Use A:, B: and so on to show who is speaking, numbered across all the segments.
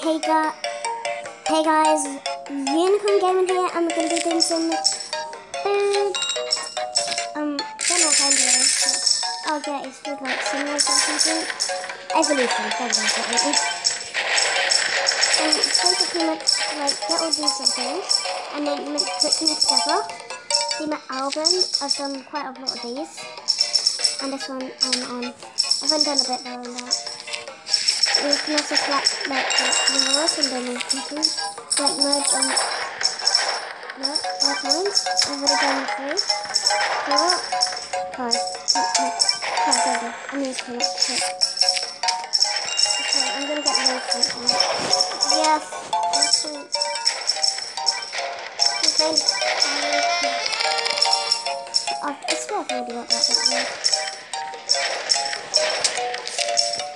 A: Hey guys, hey guys, Unicorn Gaming here, and we're gonna be doing some food. Um, don't know what kind it is, but I'll get it's food like simulator or something. Evolution, we go, that it is. Um, basically to like get all these things, and then to put them together. See my album, I've done quite a lot of these, and this one I'm on. I've done a bit more on that can also select like the north and can like merge on what times. I've already done three. Four five. Five, five, five, I to connect it. Okay, I'm gonna get low from it. Yes, it. Okay. Oh, I swear I've already got that bit there.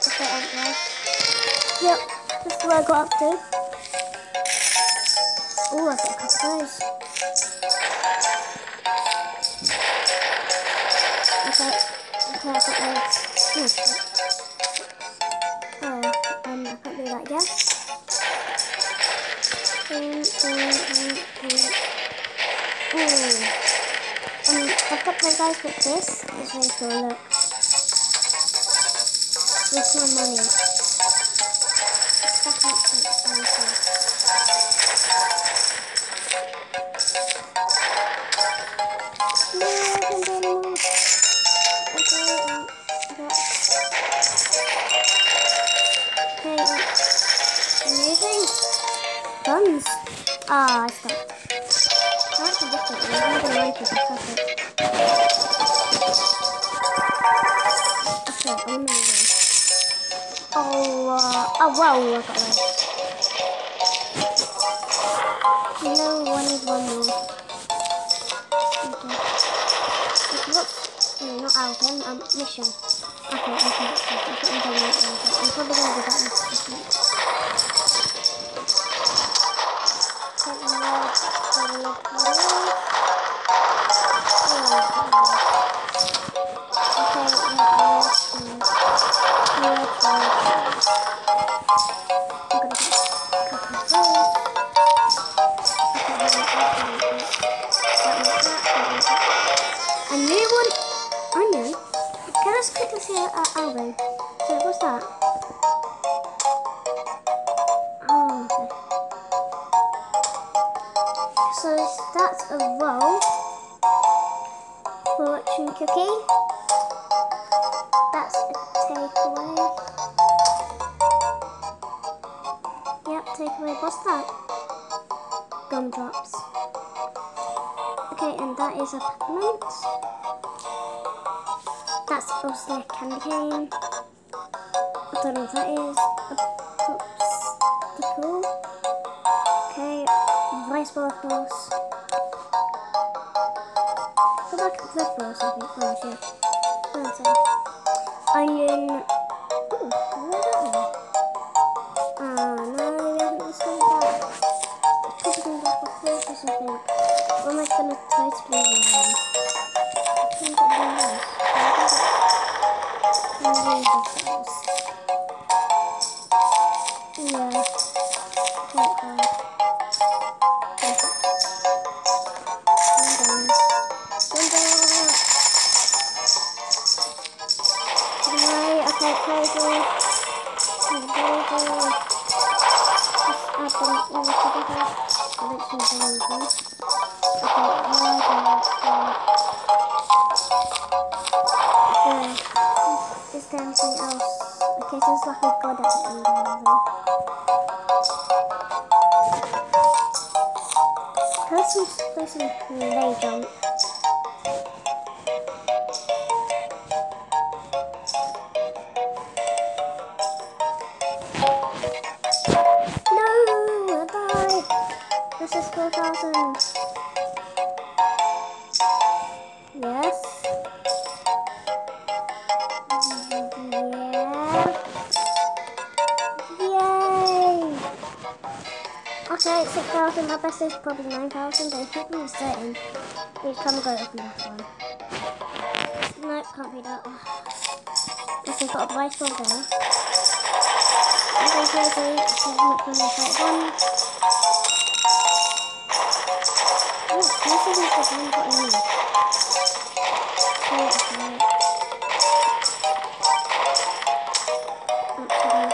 A: Okay, I'm Yep, that's where I got up to. Oh, I got a couple of those. Okay, okay, I got those. Oh, um, I can't do that yet. Um, um, um, um. Um, I've got my guys with this. It's really cool, look. With my money. Ah. That's a different one. I'm gonna like. Okay, Oh, uh, oh wow. No, one is one more. Okay. Whoops. No, not Alvin, um, mission. Okay, okay, okay, okay, it. I'm probably gonna do that uh, Alvin? So what's that? Oh, okay. So that's a roll. Fortune cookie. That's a takeaway. Yep, takeaway. What's that? Gumdrops. Okay, and that is a peppermint. That's also a candy cane. I don't know what that is. Okay, rice waffles. Go back to the balls, I think. Oh, shit. That's it. Onion. Ooh, where's that one? Oh, no, we haven't that. Going back with fruit or something. Or am I totally run? I some, play some play jump? 4,000. Yes. Okay, 6,000. My best is probably 9,000. But if people are certain, we and go open that one. Nope, can't be that. This has got a ball there. I'm going crazy. So I'm not going to fight one. Oh, can I see these the one got in me? Oh, okay. Actually,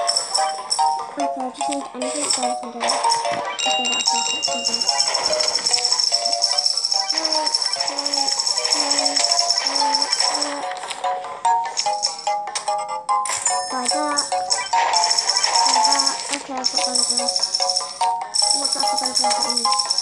A: okay, I just need anything so I can do it. Okay, that's perfect. Thank you. Like that. Like that. Okay, I've got bungalow. What's that for bungalow that I need?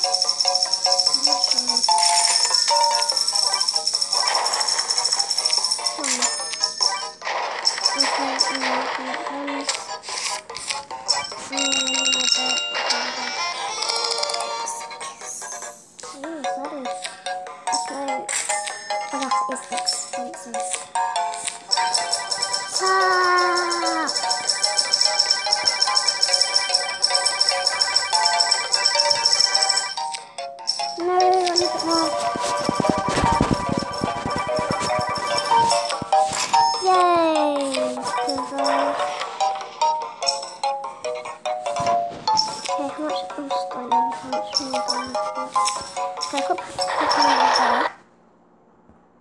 A: I.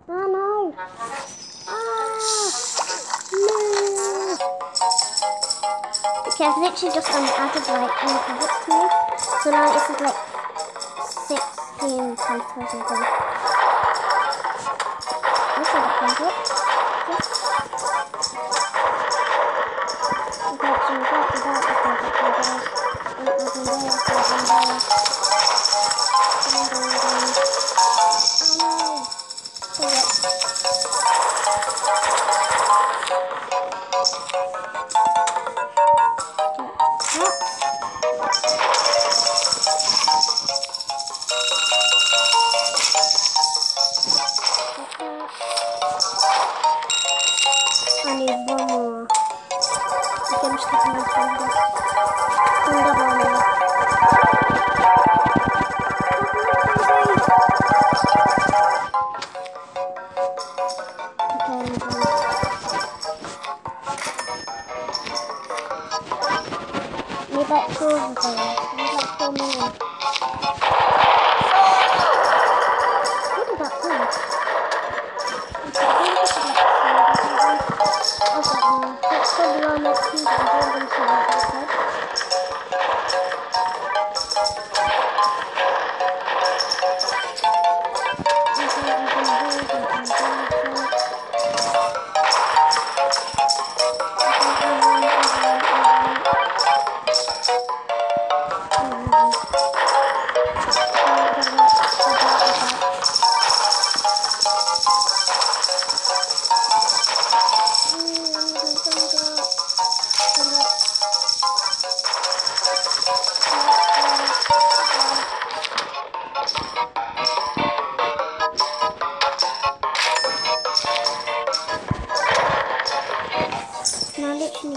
A: Oh no! Ah! No! Okay, I've literally just um, added like habits to me. So now this is like 16 times 2 or something. Let's see that. Yes.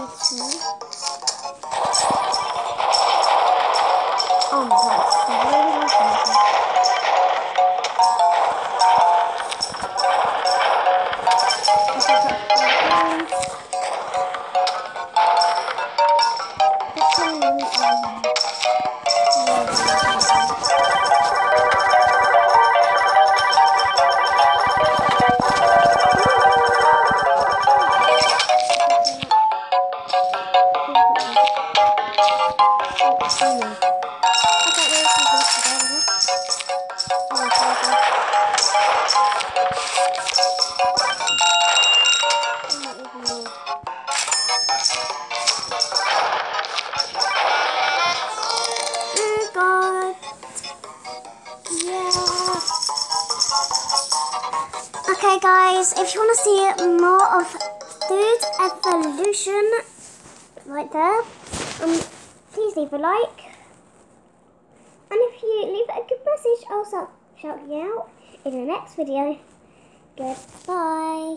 A: To. Oh my god, Okay guys, if you want to see more of Food Evolution right there, um, please leave a like. And if you leave a good message, I'll shout shout you out in the next video. Goodbye.